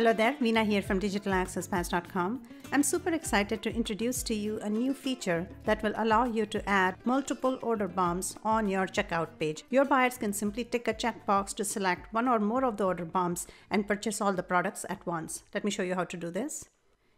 Hello there, Veena here from digitalaccesspass.com. I'm super excited to introduce to you a new feature that will allow you to add multiple order bumps on your checkout page. Your buyers can simply tick a checkbox to select one or more of the order bumps and purchase all the products at once. Let me show you how to do this.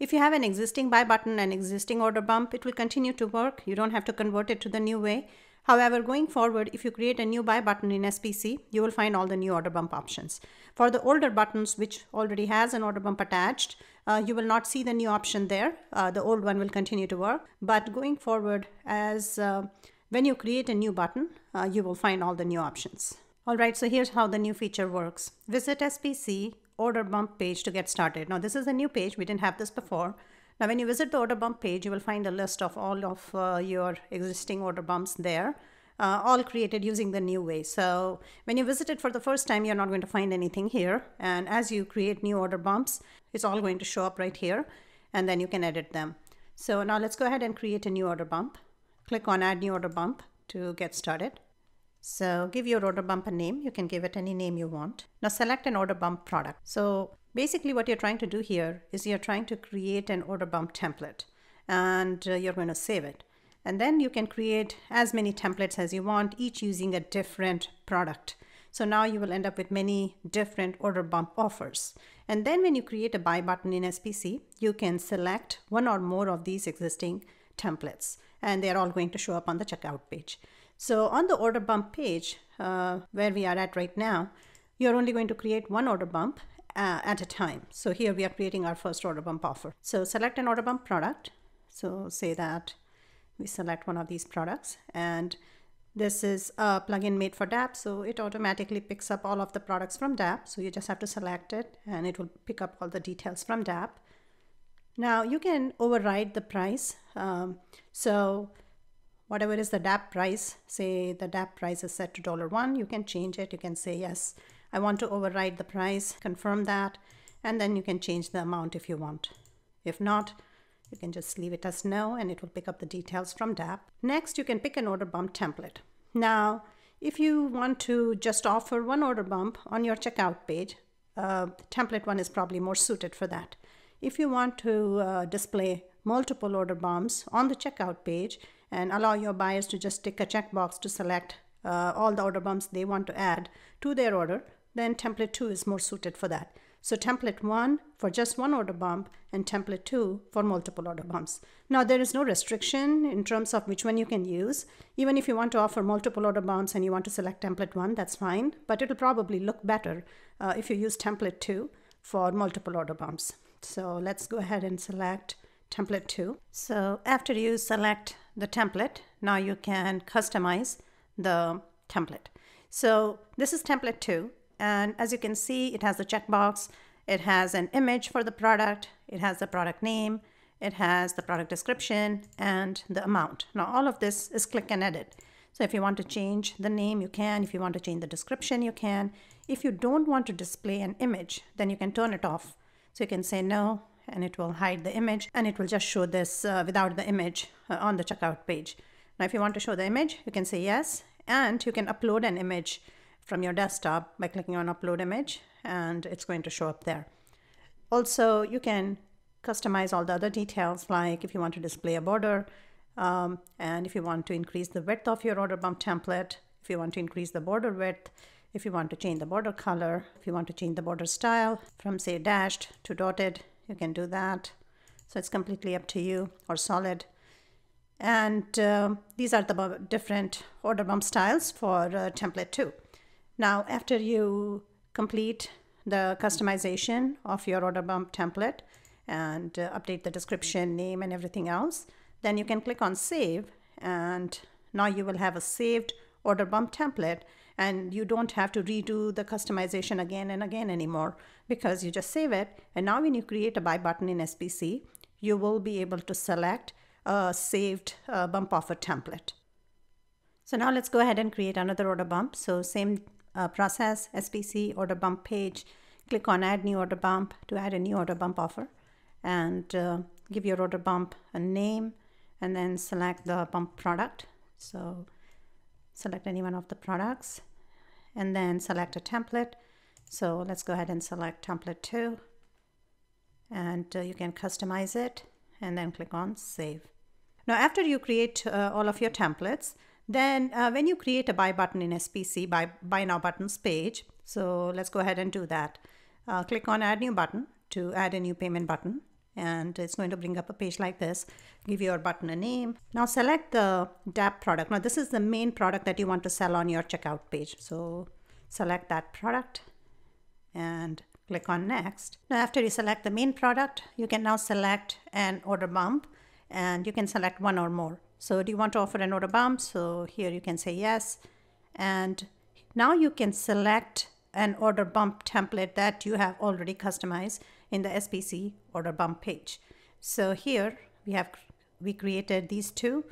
If you have an existing buy button and existing order bump, it will continue to work. You don't have to convert it to the new way. However, going forward, if you create a new buy button in SPC, you will find all the new order bump options. For the older buttons, which already has an order bump attached, uh, you will not see the new option there. Uh, the old one will continue to work. But going forward, as uh, when you create a new button, uh, you will find all the new options. All right, so here's how the new feature works. Visit SPC order bump page to get started. Now this is a new page. We didn't have this before. Now, when you visit the order bump page, you will find a list of all of uh, your existing order bumps there, uh, all created using the new way. So when you visit it for the first time, you're not going to find anything here. And as you create new order bumps, it's all going to show up right here, and then you can edit them. So now let's go ahead and create a new order bump. Click on add new order bump to get started. So give your order bump a name. You can give it any name you want. Now select an order bump product. So basically what you're trying to do here is you're trying to create an order bump template and uh, you're going to save it. And then you can create as many templates as you want, each using a different product. So now you will end up with many different order bump offers. And then when you create a buy button in SPC, you can select one or more of these existing templates and they're all going to show up on the checkout page. So on the order bump page, uh, where we are at right now, you're only going to create one order bump uh, at a time. So here we are creating our first order bump offer. So select an order bump product. So say that we select one of these products and this is a plugin made for DAP. So it automatically picks up all of the products from DAP. So you just have to select it and it will pick up all the details from DAP. Now you can override the price. Um, so whatever is the DAP price, say the DAP price is set to dollar $1, you can change it. You can say, yes, I want to override the price, confirm that, and then you can change the amount if you want. If not, you can just leave it as no and it will pick up the details from DAP. Next, you can pick an order bump template. Now, if you want to just offer one order bump on your checkout page, uh, template one is probably more suited for that. If you want to uh, display multiple order bumps on the checkout page, and allow your buyers to just tick a checkbox to select uh, all the order bumps they want to add to their order, then template 2 is more suited for that. So template 1 for just one order bump and template 2 for multiple order bumps. Now there is no restriction in terms of which one you can use. Even if you want to offer multiple order bumps and you want to select template 1, that's fine, but it'll probably look better uh, if you use template 2 for multiple order bumps. So let's go ahead and select template 2. So after you select the template, now you can customize the template. So this is template 2 and as you can see it has a checkbox, it has an image for the product, it has the product name, it has the product description and the amount. Now all of this is click and edit. So if you want to change the name, you can. If you want to change the description, you can. If you don't want to display an image, then you can turn it off. So you can say no, and it will hide the image and it will just show this uh, without the image uh, on the checkout page. Now, if you want to show the image, you can say yes, and you can upload an image from your desktop by clicking on upload image and it's going to show up there. Also, you can customize all the other details like if you want to display a border um, and if you want to increase the width of your order bump template, if you want to increase the border width, if you want to change the border color, if you want to change the border style from say dashed to dotted, you can do that. So it's completely up to you or solid. And uh, these are the different order bump styles for uh, template 2. Now, after you complete the customization of your order bump template and uh, update the description, name, and everything else, then you can click on save and now you will have a saved order bump template and you don't have to redo the customization again and again anymore because you just save it. And now when you create a buy button in SPC, you will be able to select a saved uh, bump offer template. So now let's go ahead and create another order bump. So same uh, process, SPC order bump page, click on add new order bump to add a new order bump offer and uh, give your order bump a name and then select the bump product. So select any one of the products and then select a template. So let's go ahead and select template 2 and uh, you can customize it and then click on save. Now after you create uh, all of your templates, then uh, when you create a buy button in SPC, buy, buy now buttons page, so let's go ahead and do that. Uh, click on add new button to add a new payment button and it's going to bring up a page like this. Give your button a name. Now select the DAP product. Now this is the main product that you want to sell on your checkout page. So select that product and click on next. Now after you select the main product you can now select an order bump and you can select one or more so do you want to offer an order bump so here you can say yes and now you can select an order bump template that you have already customized in the SPC order bump page. So here we have we created these two.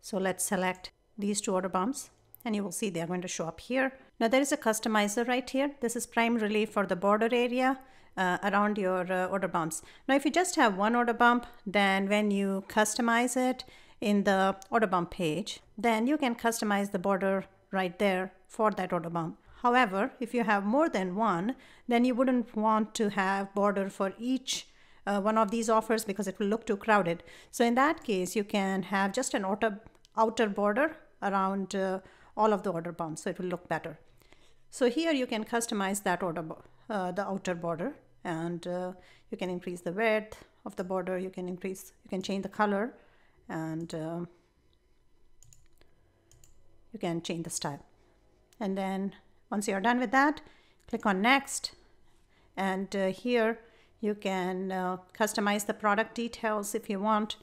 So let's select these two order bumps and you will see they are going to show up here. Now there is a customizer right here. This is primarily for the border area uh, around your uh, order bumps. Now if you just have one order bump, then when you customize it in the order bump page, then you can customize the border right there for that order bump. However, if you have more than one, then you wouldn't want to have border for each uh, one of these offers because it will look too crowded. So in that case, you can have just an outer, outer border around uh, all of the order bumps, so it will look better. So here you can customize that order, uh, the outer border, and uh, you can increase the width of the border. You can increase, you can change the color, and uh, you can change the style. And then once you're done with that, click on next. And uh, here you can uh, customize the product details if you want.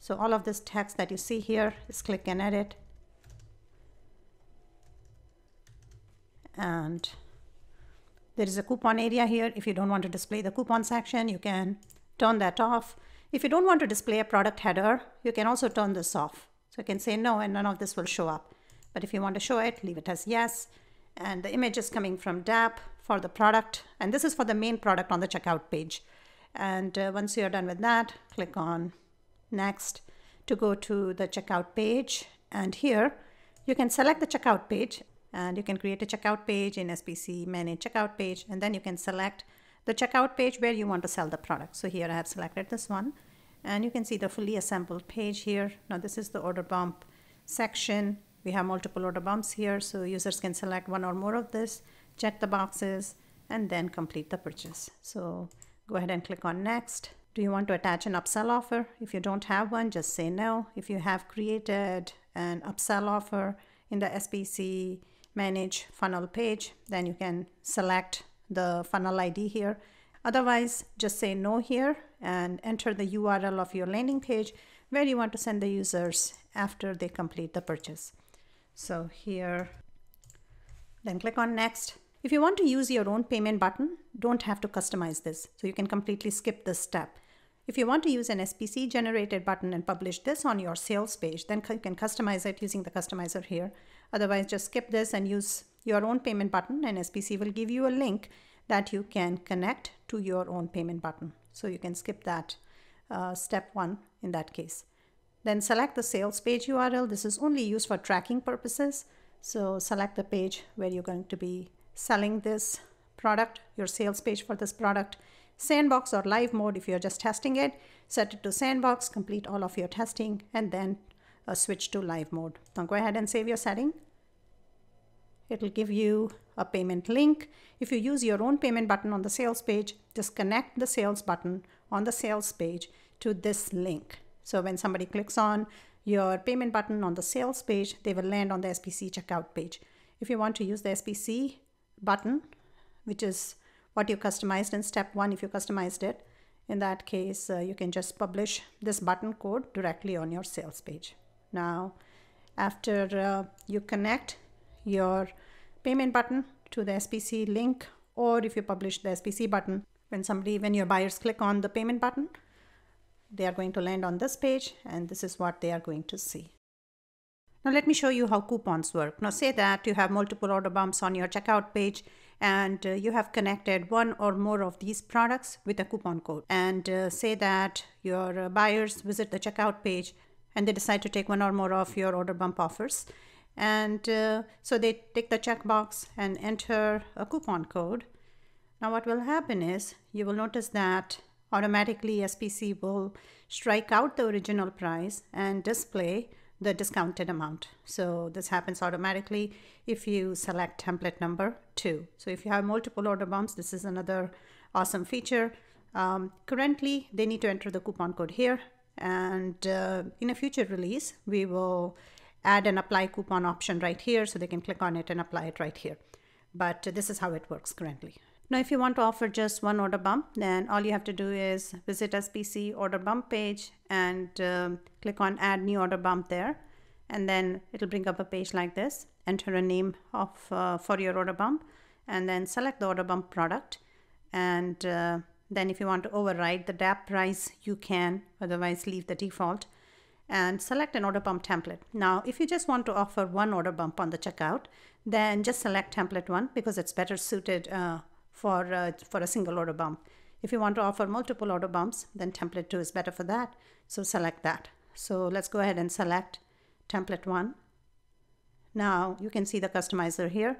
So all of this text that you see here is click and edit. And there is a coupon area here. If you don't want to display the coupon section, you can turn that off. If you don't want to display a product header, you can also turn this off. So you can say no and none of this will show up. But if you want to show it, leave it as yes. And the image is coming from DAP for the product. And this is for the main product on the checkout page. And uh, once you're done with that click on next to go to the checkout page. And here you can select the checkout page. And you can create a checkout page in SPC manage checkout page. And then you can select the checkout page where you want to sell the product so here I have selected this one and you can see the fully assembled page here now this is the order bump section we have multiple order bumps here, so users can select one or more of this, check the boxes, and then complete the purchase. So go ahead and click on next. Do you want to attach an upsell offer? If you don't have one, just say no. If you have created an upsell offer in the SPC manage funnel page, then you can select the funnel ID here. Otherwise, just say no here and enter the URL of your landing page where you want to send the users after they complete the purchase. So here, then click on next. If you want to use your own payment button, don't have to customize this. So you can completely skip this step. If you want to use an SPC generated button and publish this on your sales page, then you can customize it using the customizer here. Otherwise, just skip this and use your own payment button and SPC will give you a link that you can connect to your own payment button. So you can skip that uh, step one in that case. Then select the sales page URL. This is only used for tracking purposes. So select the page where you're going to be selling this product, your sales page for this product. Sandbox or live mode if you're just testing it. Set it to sandbox, complete all of your testing, and then uh, switch to live mode. Now go ahead and save your setting. It will give you a payment link. If you use your own payment button on the sales page, just connect the sales button on the sales page to this link. So when somebody clicks on your payment button on the sales page, they will land on the SPC checkout page. If you want to use the SPC button, which is what you customized in step one, if you customized it, in that case, uh, you can just publish this button code directly on your sales page. Now, after uh, you connect your payment button to the SPC link, or if you publish the SPC button, when somebody, when your buyers click on the payment button, they are going to land on this page and this is what they are going to see. Now let me show you how coupons work. Now say that you have multiple order bumps on your checkout page and uh, you have connected one or more of these products with a coupon code and uh, say that your uh, buyers visit the checkout page and they decide to take one or more of your order bump offers and uh, so they tick the checkbox and enter a coupon code now what will happen is you will notice that automatically SPC will strike out the original price and display the discounted amount. So this happens automatically if you select template number two. So if you have multiple order bumps, this is another awesome feature. Um, currently, they need to enter the coupon code here. And uh, in a future release, we will add an apply coupon option right here so they can click on it and apply it right here. But this is how it works currently. Now, if you want to offer just one order bump, then all you have to do is visit SPC order bump page and um, click on add new order bump there. And then it'll bring up a page like this. Enter a name of uh, for your order bump and then select the order bump product. And uh, then if you want to override the DAP price, you can, otherwise leave the default and select an order bump template. Now, if you just want to offer one order bump on the checkout, then just select template one because it's better suited uh, for, uh, for a single order bump. If you want to offer multiple order bumps, then template 2 is better for that. So select that. So let's go ahead and select template 1. Now you can see the customizer here.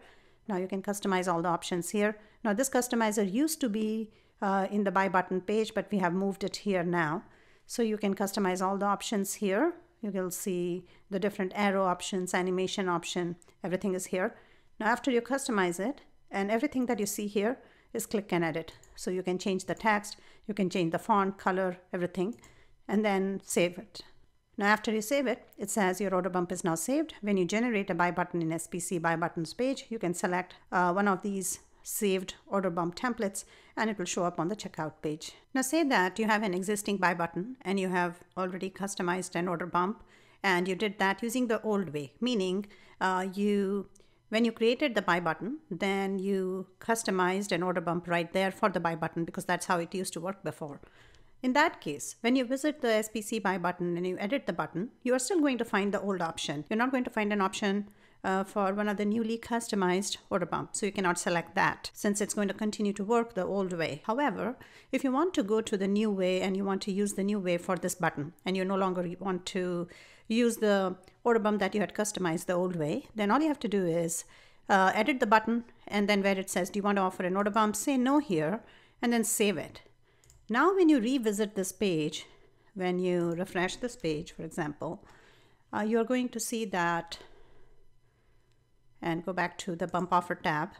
Now you can customize all the options here. Now this customizer used to be uh, in the buy button page, but we have moved it here now. So you can customize all the options here. You will see the different arrow options, animation option, everything is here. Now after you customize it, and everything that you see here is click and edit. So you can change the text, you can change the font, color, everything, and then save it. Now after you save it, it says your order bump is now saved. When you generate a buy button in SPC buy buttons page, you can select uh, one of these saved order bump templates and it will show up on the checkout page. Now say that you have an existing buy button and you have already customized an order bump and you did that using the old way, meaning uh, you when you created the buy button, then you customized an order bump right there for the buy button because that's how it used to work before. In that case, when you visit the SPC buy button and you edit the button, you are still going to find the old option. You're not going to find an option uh, for one of the newly customized order bumps. So you cannot select that since it's going to continue to work the old way. However, if you want to go to the new way and you want to use the new way for this button and you no longer want to use the order bump that you had customized the old way, then all you have to do is uh, edit the button and then where it says, do you want to offer an order bump, say no here and then save it. Now when you revisit this page, when you refresh this page, for example, uh, you're going to see that and go back to the bump offer tab.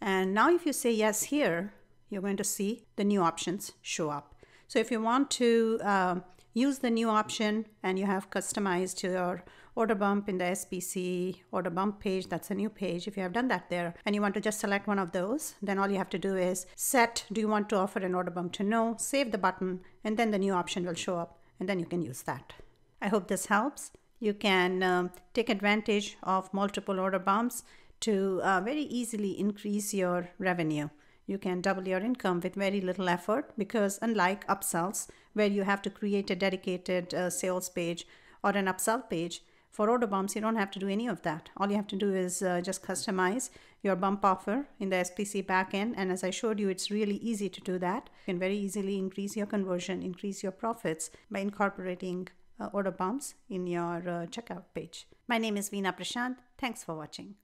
And now if you say yes here, you're going to see the new options show up. So if you want to uh, use the new option and you have customized your order bump in the SPC order bump page, that's a new page. If you have done that there and you want to just select one of those, then all you have to do is set, do you want to offer an order bump to no, save the button, and then the new option will show up and then you can use that. I hope this helps. You can um, take advantage of multiple order bumps to uh, very easily increase your revenue. You can double your income with very little effort because unlike upsells where you have to create a dedicated uh, sales page or an upsell page for order bumps you don't have to do any of that. All you have to do is uh, just customize your bump offer in the spc backend and as i showed you it's really easy to do that. You can very easily increase your conversion increase your profits by incorporating order bumps in your uh, checkout page. My name is veena prashanth. Thanks for watching